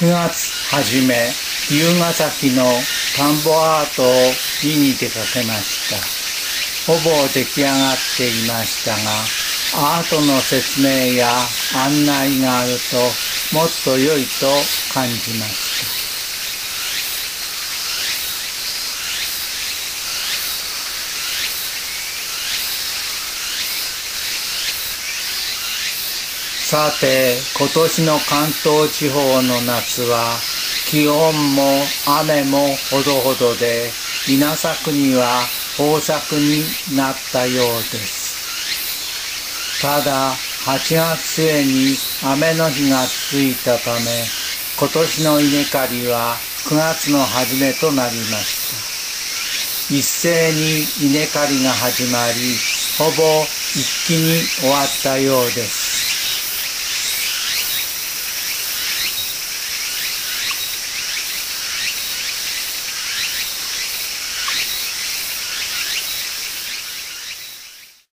9月初め夕ヶ崎の田んぼアートを見に出かけました。ほぼ出来上がっていましたがアートの説明や案内があるともっと良いと感じました。さて、今年の関東地方の夏は、気温も雨もほどほどで、稲作には豊作になったようです。ただ、8月末に雨の日が続いたため、今年の稲刈りは9月の初めとなりました。一斉に稲刈りが始まり、ほぼ一気に終わったようです。